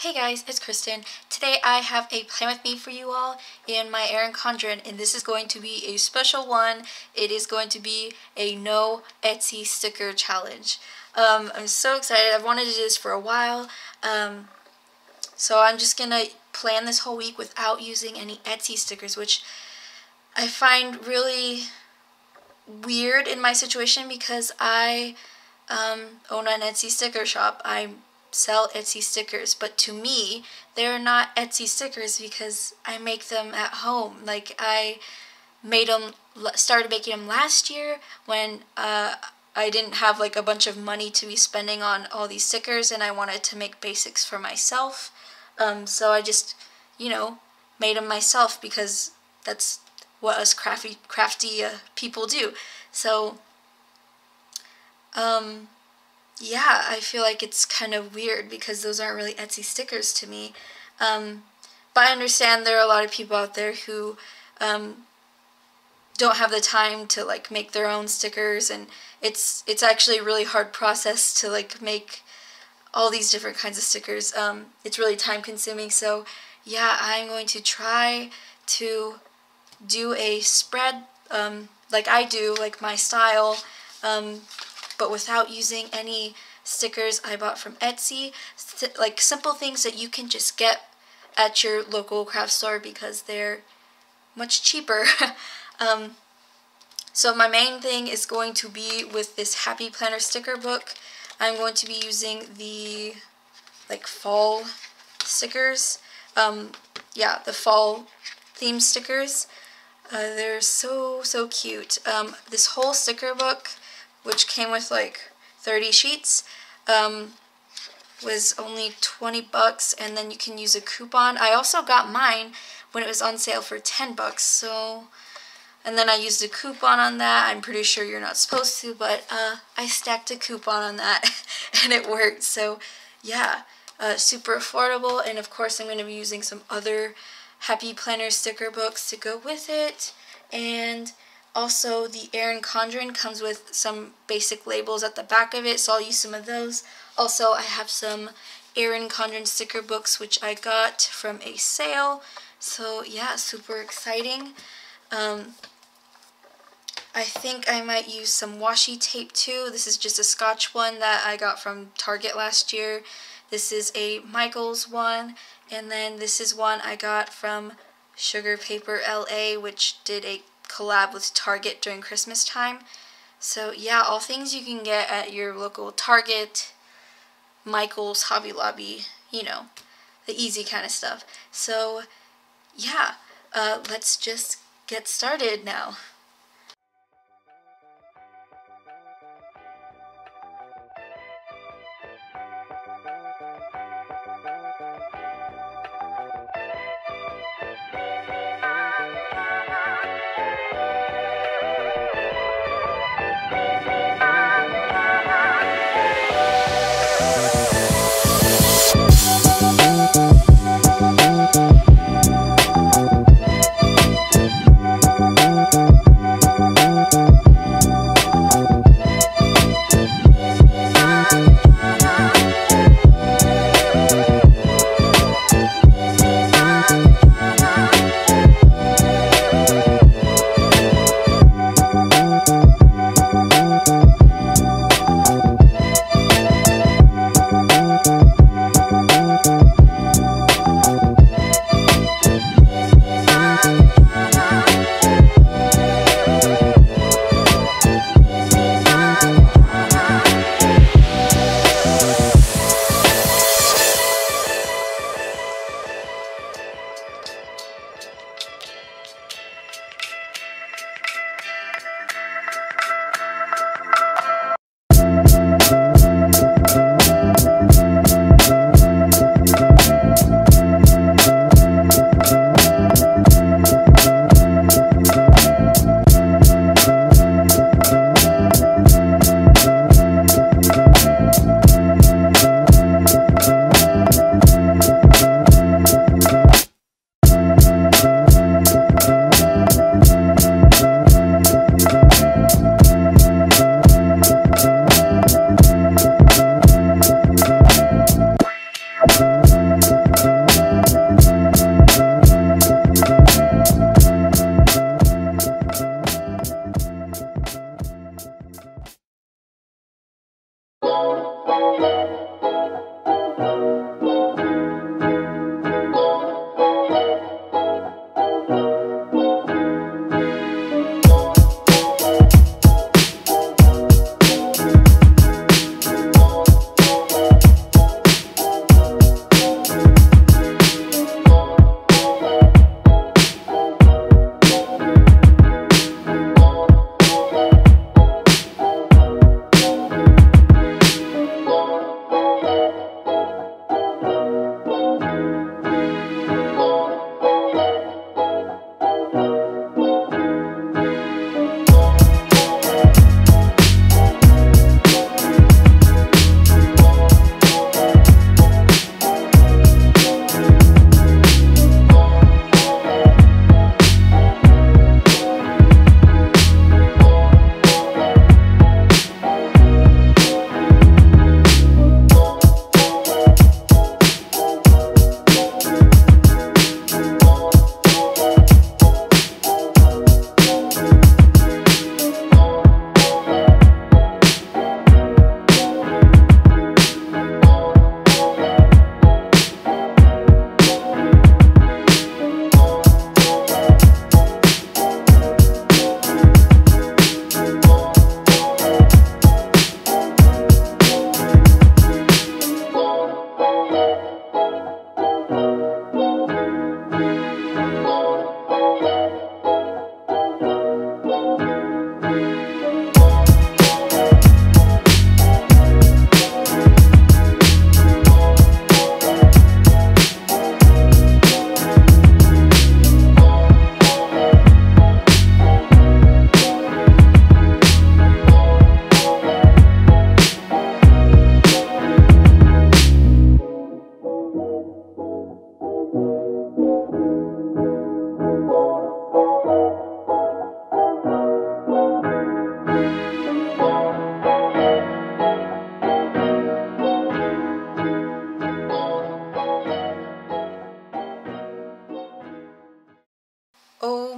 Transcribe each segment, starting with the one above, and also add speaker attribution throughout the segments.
Speaker 1: Hey guys, it's Kristen. Today I have a plan with me for you all in my Erin Condren and this is going to be a special one. It is going to be a no Etsy sticker challenge. Um, I'm so excited. I've wanted to do this for a while. Um, so I'm just going to plan this whole week without using any Etsy stickers which I find really weird in my situation because I um, own an Etsy sticker shop. I sell Etsy stickers, but to me, they're not Etsy stickers because I make them at home. Like I made them, started making them last year when uh, I didn't have like a bunch of money to be spending on all these stickers, and I wanted to make basics for myself. Um, so I just, you know, made them myself because that's what us crafty crafty uh, people do. So, um, yeah, I feel like it's kind of weird because those aren't really Etsy stickers to me. Um, but I understand there are a lot of people out there who um, don't have the time to like make their own stickers, and it's it's actually a really hard process to like make all these different kinds of stickers. Um, it's really time consuming, so yeah, I'm going to try to do a spread um, like I do, like my style. But without using any stickers I bought from Etsy. like simple things that you can just get at your local craft store because they're much cheaper. um, so my main thing is going to be with this Happy Planner sticker book. I'm going to be using the like fall stickers. Um, yeah, the fall theme stickers. Uh, they're so, so cute. Um, this whole sticker book which came with like 30 sheets, um, was only 20 bucks, and then you can use a coupon. I also got mine when it was on sale for 10 bucks, so, and then I used a coupon on that. I'm pretty sure you're not supposed to, but uh, I stacked a coupon on that, and it worked, so yeah, uh, super affordable, and of course I'm going to be using some other Happy Planner sticker books to go with it, and also, the Erin Condren comes with some basic labels at the back of it, so I'll use some of those. Also, I have some Erin Condren sticker books, which I got from a sale. So, yeah, super exciting. Um, I think I might use some washi tape too. This is just a scotch one that I got from Target last year. This is a Michaels one. And then this is one I got from Sugar Paper LA, which did a collab with Target during Christmas time. So yeah, all things you can get at your local Target, Michael's, Hobby Lobby, you know, the easy kind of stuff. So yeah, uh, let's just get started now.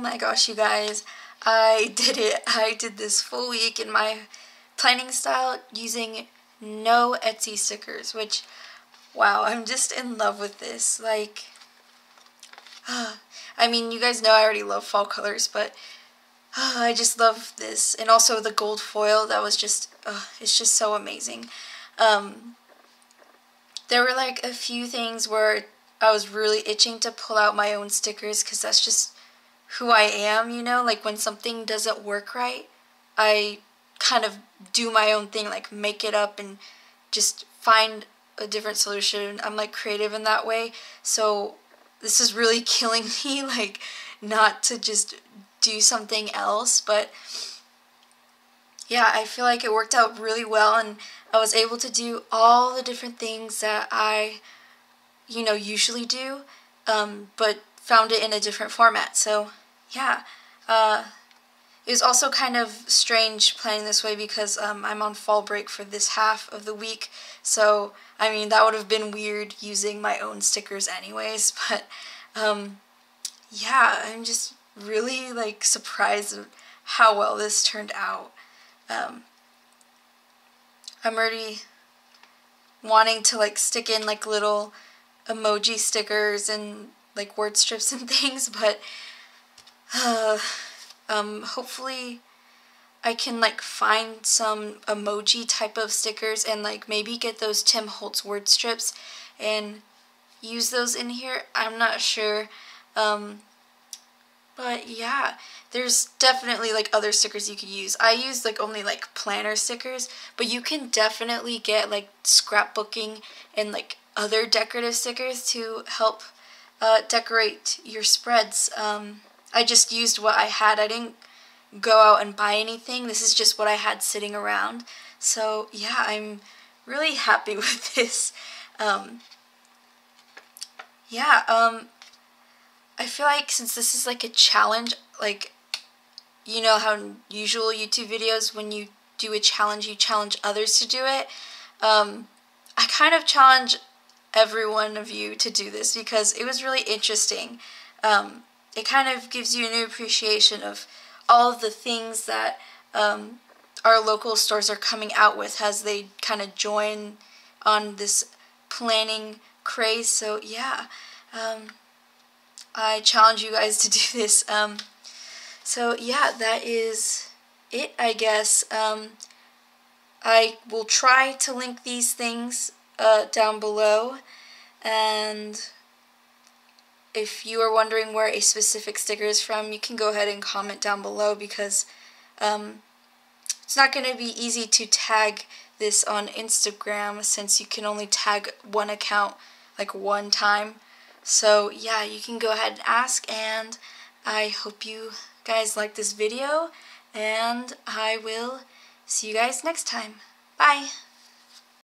Speaker 1: My gosh, you guys. I did it. I did this full week in my planning style using no Etsy stickers, which, wow, I'm just in love with this. Like, I mean, you guys know I already love fall colors, but I just love this. And also the gold foil, that was just, uh, it's just so amazing. Um, there were like a few things where I was really itching to pull out my own stickers because that's just who I am, you know? Like when something doesn't work right, I kind of do my own thing, like make it up and just find a different solution. I'm like creative in that way. So this is really killing me, like not to just do something else, but yeah, I feel like it worked out really well and I was able to do all the different things that I, you know, usually do, um, but found it in a different format. So, yeah. Uh, it was also kind of strange planning this way because um, I'm on fall break for this half of the week. So, I mean, that would have been weird using my own stickers anyways. But, um, yeah, I'm just really, like, surprised at how well this turned out. Um, I'm already wanting to like stick in like little emoji stickers and like word strips and things, but uh, um, hopefully I can like find some emoji type of stickers and like maybe get those Tim Holtz word strips and use those in here. I'm not sure. Um, but yeah, there's definitely like other stickers you could use. I use like only like planner stickers, but you can definitely get like scrapbooking and like other decorative stickers to help uh, decorate your spreads. Um, I just used what I had. I didn't go out and buy anything. This is just what I had sitting around. So yeah, I'm really happy with this. Um, yeah, um, I feel like since this is like a challenge, like you know how usual YouTube videos, when you do a challenge, you challenge others to do it. Um, I kind of challenge every one of you to do this because it was really interesting. Um, it kind of gives you a new appreciation of all of the things that um, our local stores are coming out with as they kind of join on this planning craze. So yeah, um, I challenge you guys to do this. Um, so yeah, that is it, I guess. Um, I will try to link these things uh, down below, and if you are wondering where a specific sticker is from, you can go ahead and comment down below because um, it's not going to be easy to tag this on Instagram since you can only tag one account like one time. So yeah, you can go ahead and ask and I hope you guys like this video, and I will see you guys next time. Bye!